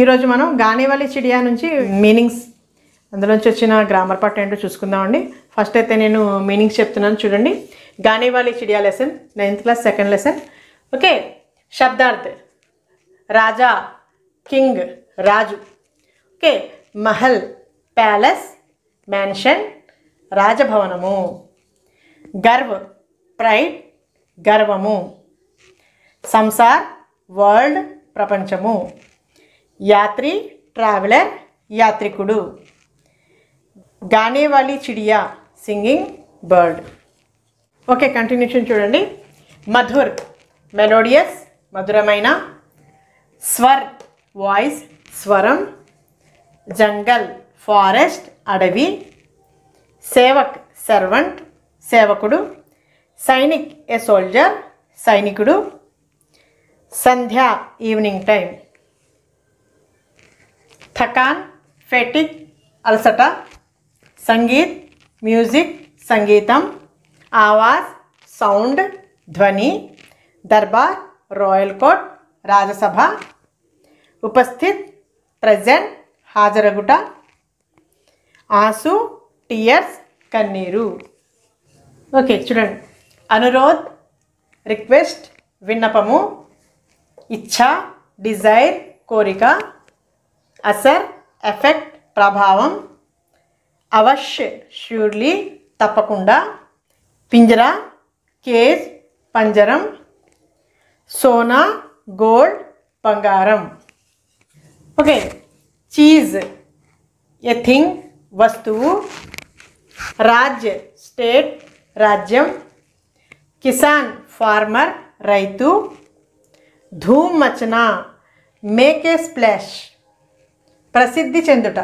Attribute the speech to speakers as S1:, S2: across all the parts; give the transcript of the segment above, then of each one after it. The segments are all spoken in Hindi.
S1: ఈరోజు మనం గానేవాలి చిడియా నుంచి మీనింగ్స్ అందులోంచి వచ్చిన గ్రామర్ పార్ట్ ఏంటో చూసుకుందామండి. ఫస్ట్ అయితే నేను మీనింగ్స్ చెప్తున్నాను చూడండి. గానేవాలి చిడియా lesson ninth class second lesson okay శబ్దార్థ్ రాజా కింగ్ రాజు. ఓకే మహల్ ప్యాలెస్ మ్యాన్షన్ రాజభవనము. గర్వ్ ప్రైడ్ గర్వము. సంసార్ వరల్డ్ ప్రపంచము. యాత్రి ట్రావెలర్ యాత్రికుడు. గానేవాలి చిడియా సింగింగ్ బర్డ్. ఓకే కంటిన్యూషన్ చూడండి. మధుర్ మెలోడియస్ మధురమైన. స్వర్ వాయిస్ స్వరం. జంగల్ ఫారెస్ట్ అడవి. సేవక్ సర్వెంట్ సేవకుడు. సైనిక్ ఏ సోల్జర్ సైనికుడు. సంధ్య ఈవినింగ్ టైం థకాన్ ఫెటిక్ అలసట సంగీత్ మ్యూజిక్ సంగీతం ఆవాజ్ సౌండ్ ధ్వని దర్బార్ రాయల్ కోర్ట్ రాజసభ ఉపస్థిత్ ప్రజెంట్ హాజరగుట ఆసు టియర్స్ కన్నీరు ఓకే చూడండి అనురోధ్ రిక్వెస్ట్ విన్నపము ఇచ్ఛ డిజైర్ కోరిక అసర్ ఎఫెక్ట్ ప్రభావం అవశ్య ష్యూర్లీ తప్పకుండా పింజరా కేజ్ పంజరం సోనా గోల్డ్ బంగారం ఓకే చీజ్ ఎ థింగ్ వస్తువు రాజ్య స్టేట్ రాజ్యం కిసాన్ ఫార్మర్ రైతు ధూమ్ మచన మేక్ ఏ స్ప్లాష్ ప్రసిద్ధి చెందుట.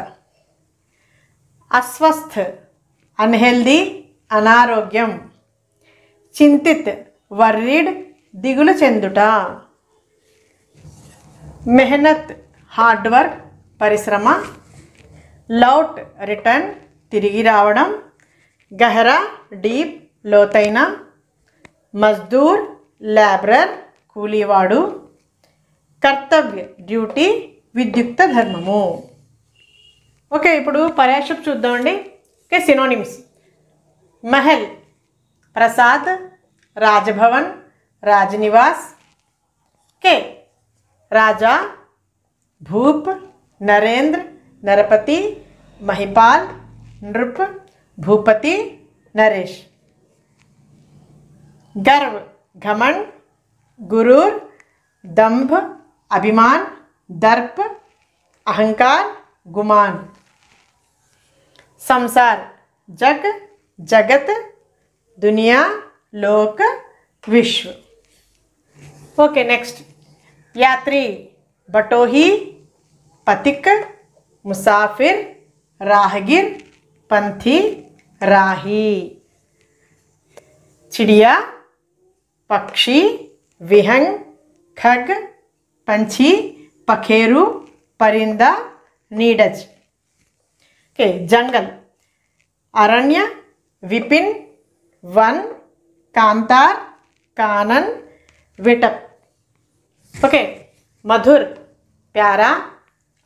S1: అస్వస్థ అన్హెల్దీ అనారోగ్యం. చింతిత్ వర్రీడ్ దిగులు చెందుట. మెహనత్ హార్డ్ వర్క్ పరిశ్రమ. లౌట్ రిటర్న్ తిరిగి రావడం. గహరా డీప్ లోతైన. మజ్దూర్ లేబరర్ కూలీవాడు. కర్తవ్య డ్యూటీ. విద్యుక్త ధర్మము ఓకే ఇప్పుడు పర్యాషప్ చూద్దామండి okay synonyms Mahal Prasad Raj Bhavan రాజనివాస్ okay రాజా భూప్ నరేంద్ర నరపతి మహిపాల్ నృప్ భూపతి నరేష్ गर्व घमंड गुरूर दंभ अभिमान दर्प, अहंकार, गुमान। संसार, जग, जगत, दुनिया, लोक, विश्व। ओके नेक्स्ट यात्री, बटोही, पथिक, मुसाफिर, राहगीर, पंथी, राही। चिड़िया, पक्षी, विहंग, खग, पंछी पखेरु परिंदा नीडज के जंगल अरण्य विपिन वन कांतार कानन विटप ओके मधुर प्यारा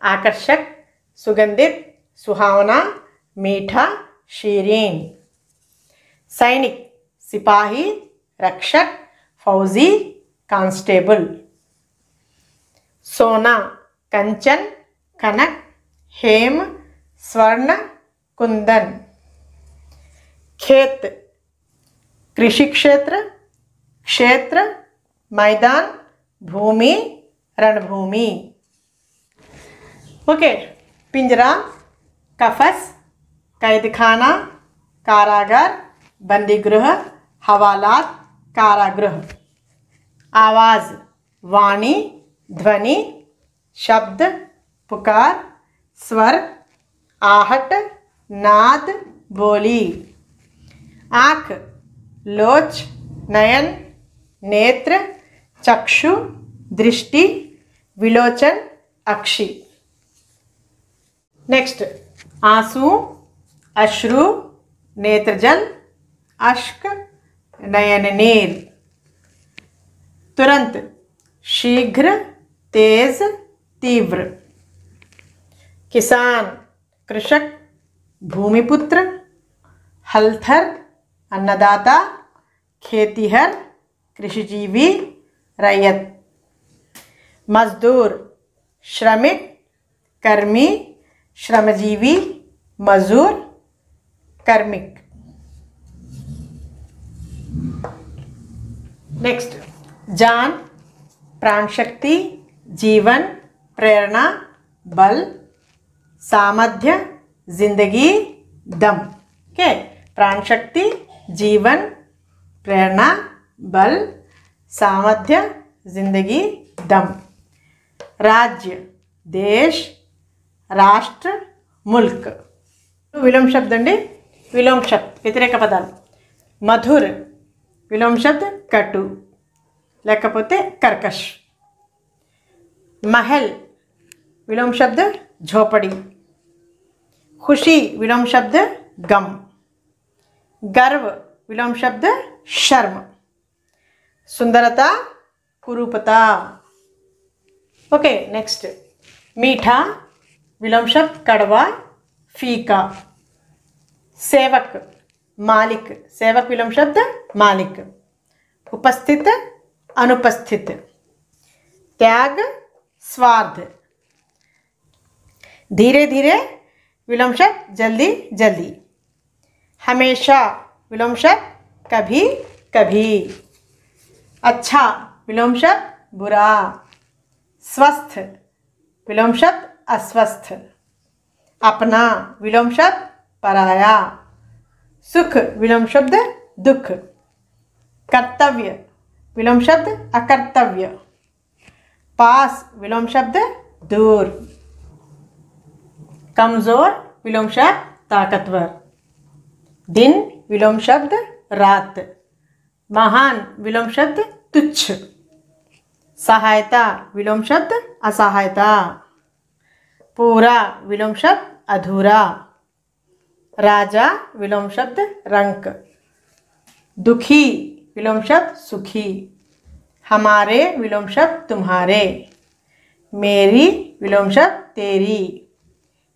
S1: आकर्षक सुगंधित सुहावना मीठा शीरीन सैनिक सिपाही रक्षक फौजी कांस्टेबल सोना, कंचन, कनक, हेम, स्वर्ण, कुंदन। खेत, कृषि क्षेत्र क्षेत्र, मैदान, भूमि, रणभूमि। ओके, पिंजरा, कफस, कैदखाना, कारागार, बंदीगृह, हवालात, कारागृह। आवाज़, वाणी ध्वनि शब्द पुकार स्वर आहट नाद बोली आँख लोच नयन नेत्र चक्षु दृष्टि विलोचन अक्षि नेक्स्ट आँसू अश्रु नेत्रजल अश्क नयन नीर तुरंत शीघ्र तेज, तीव्र। किसान, कृषक, भूमिपुत्र, हलथर, अन्नदाता, खेतीहर, कृषिजीवी, रैयत। मजदूर, श्रमिक, कर्मी, श्रमजीवी मजूर कर्मिक। नेक्स्ट जान प्राण शक्ति जीवन प्रेरणा बल सामर्थ्य जिंदगी दम ओके प्राण शक्ति जीवन प्रेरणा बल सामर्थ्य जिंदगी दम राज्य देश రాష్ట్ర ముల్క్ విలోమ శబ్ద్ అండి విలోమ శబ్ద్ వ్యతిరేక పదాలు మధుర్ విలోమ శబ్ద్ కటు లేకపోతే కర్కష్ महल, विलोम शब्द झोपड़ी। खुशी, विलोम शब्द गम। गर्व, विलोम शब्द शर्म। सुंदरता, कुरूपता। ओके नेक्स्ट मीठा, विलोम शब्द कड़वा, फीका। सेवक, मालिक। सेवक, विलोम शब्द मालिक। उपस्थित, अनुपस्थित। त्याग स्वार्थ। धीरे धीरे विलोम शब्द जल्दी जल्दी। हमेशा विलोम शब्द कभी कभी। अच्छा विलोम शब्द बुरा। स्वस्थ विलोम शब्द अस्वस्थ। अपना विलोम शब्द पराया। सुख विलोम शब्द दुख। कर्तव्य विलोम शब्द अकर्तव्य। पास विलोम शब्द दूर। कमज़ोर विलोम शब्द ताकतवर। दिन विलोम शब्द रात। महान विलोम शब्द तुच्छ। सहायता विलोम शब्द असहायता। पूरा विलोम शब्द अधूरा। राजा विलोम शब्द रंक। दुखी विलोम शब्द सुखी। हमारे विलोम शब्द तुम्हारे मेरी विलोम शब्द तेरी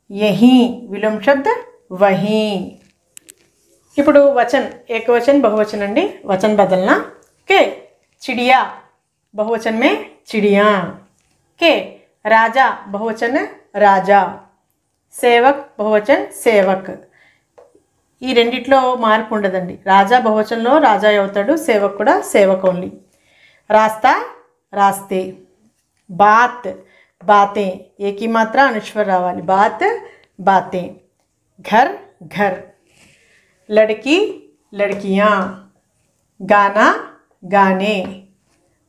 S1: यहीं విలోమ శబ్ద వహీ ఇప్పుడు వచన్ ఏకవచన్ బహువచన్ అండి వచన్ బదల్నా के चिड़िया बहुवचन में चिड़िया के राजा बहुवचन राजा సేవక్ బహువచన్ సేవక్ ఈ రెండిట్లో మార్పు ఉండదండి రాజా బహువచనంలో రాజా అవుతాడు సేవక్ కూడా సేవక్ ఓన్లీ रास्ता, रास्ते। बात, बातें। एक ही मात्रा अनुस्वर रावाली बात, बातें। घर घर। लड़की, लड़कियाँ। गाना, गाने।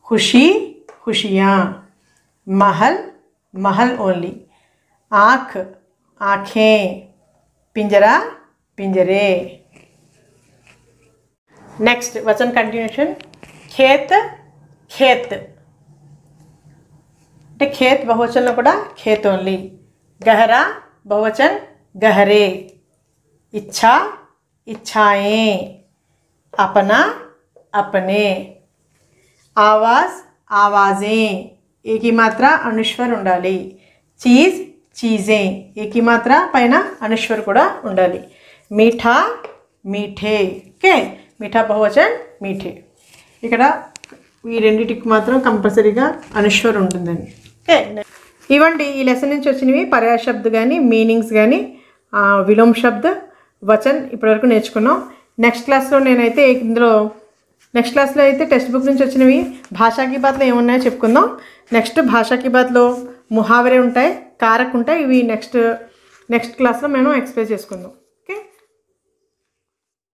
S1: खुशी, खुशियाँ। महल महल ओनली आँख, आँखें। पिंजरा, पिंजरे। नेक्स्ट वचन कंटिन्यूशन खेत ఖేత్ అంటే ఖేత్ బహువచనంలో కూడా ఖేత్ ఓన్లీ గహరా బహువచన్ గహరే ఇచ్ఛా ఇచ్ఛాయే अपना अपने आवाज़ आवाज़ें एक ही मात्रा అనుష్వర్ ఉండాలి చీజ్ చీజే एक ही మాత్ర పైన అనుష్వర్ కూడా ఉండాలి మీఠా మీఠే ఓకే మీఠా బహువచన్ మీఠే ఇక్కడ ఈ రెండింటికి మాత్రం కంపల్సరీగా అనుష్వర్ ఉంటుందండి. ఇవ్వండి ఈ లెసన్ నుంచి వచ్చినవి పర్యాయ శబ్ద్ కానీ మీనింగ్స్ కానీ విలోమ్ శబ్ద్ వచన్ ఇప్పటివరకు నేర్చుకున్నాం. నెక్స్ట్ క్లాస్లో నేనైతే ఇందులో నెక్స్ట్ క్లాస్లో అయితే టెక్స్ట్ బుక్ నుంచి వచ్చినవి భాషాకి బాత్లో ఏమున్నాయో చెప్పుకుందాం. నెక్స్ట్ భాషాకి బాత్లో ముహావరే ఉంటాయి కారక్ ఉంటాయి. ఇవి నెక్స్ట్ నెక్స్ట్ క్లాస్లో మేము ఎక్స్ప్లెయిన్ చేసుకుందాం.